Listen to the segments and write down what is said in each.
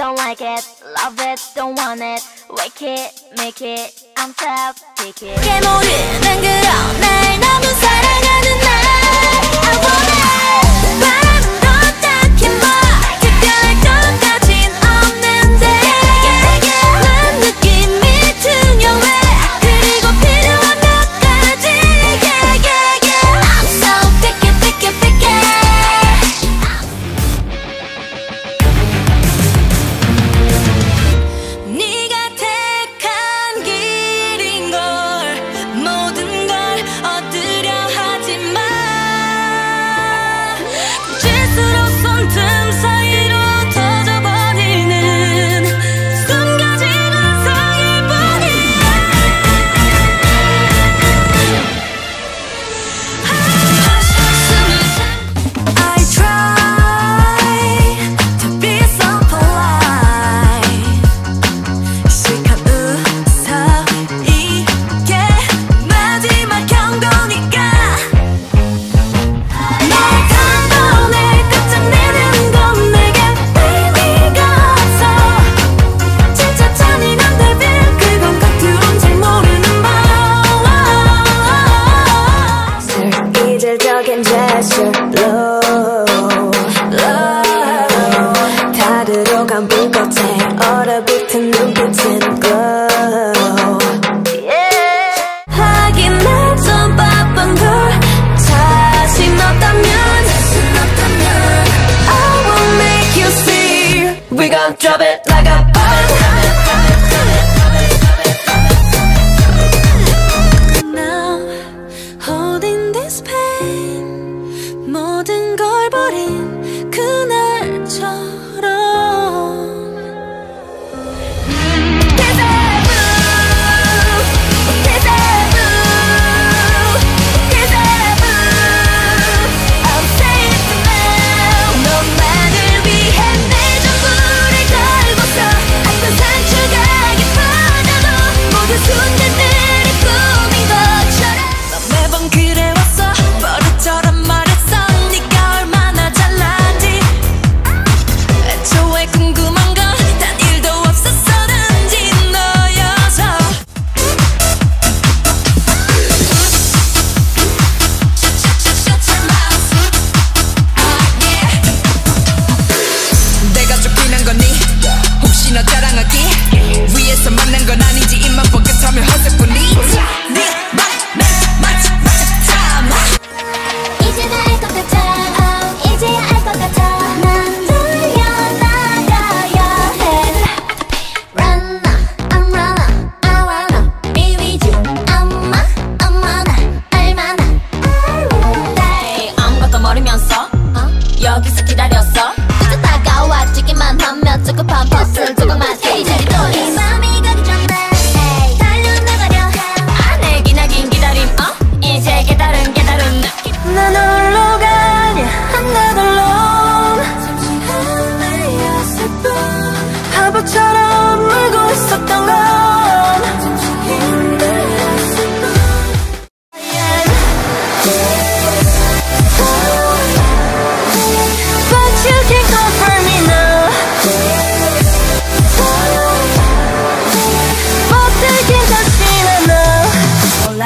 don't like it, love it, don't want it Wake it, make it, I'm top, pick it. 그런 날 너무 사랑해. 가르로 간 불꽃에 얼어붙은 눈빛은 glow 하긴 나좀 바쁜 걸 자신 없다면 자신 없다면 I will make you see We gon' drop it like a bomb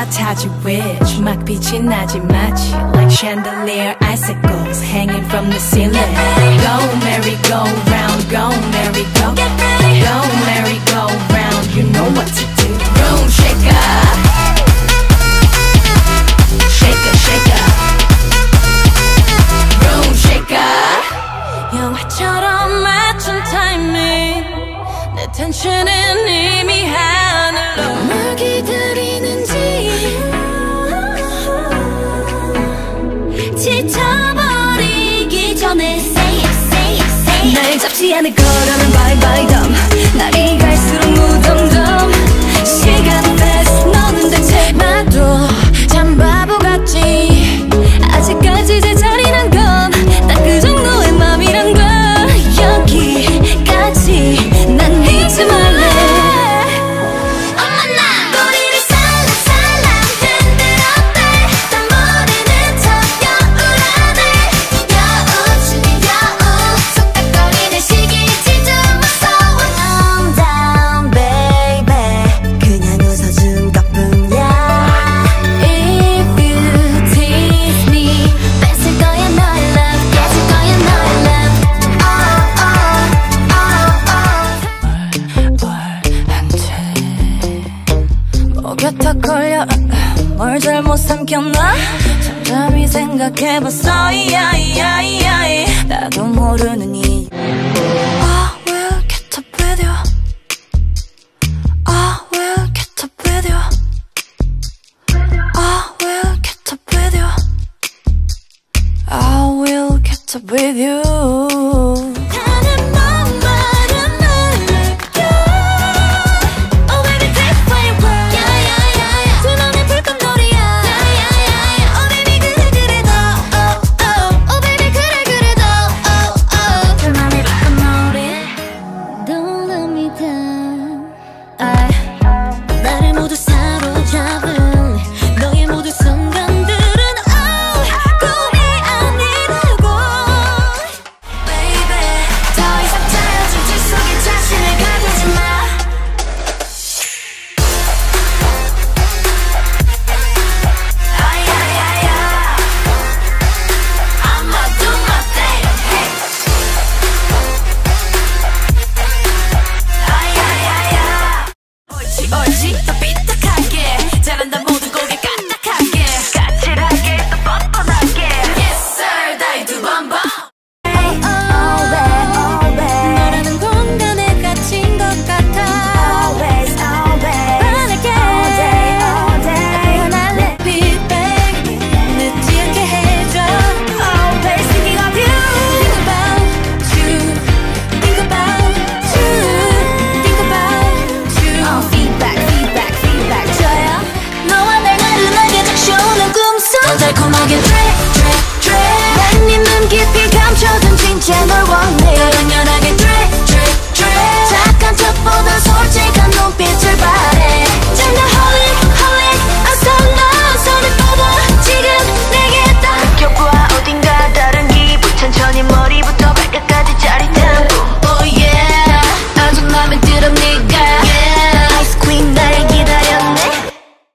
다 자주 with 막빛이 나지 마치 Like chandelier icicles hanging from the ceiling. Go merry go round, go merry go. Go merry go round, you know what to do. Room shaker. 영화처럼 맞춘 타이밍 내 텐션은 이미 하늘로. 널 기대 gonna go down and bye bye dumb. 날 이겨 목욕탕 걸려. 뭘 잘못 삼켰나? 잠잠히 생각해봤어. 이야이야이야 나도 모르는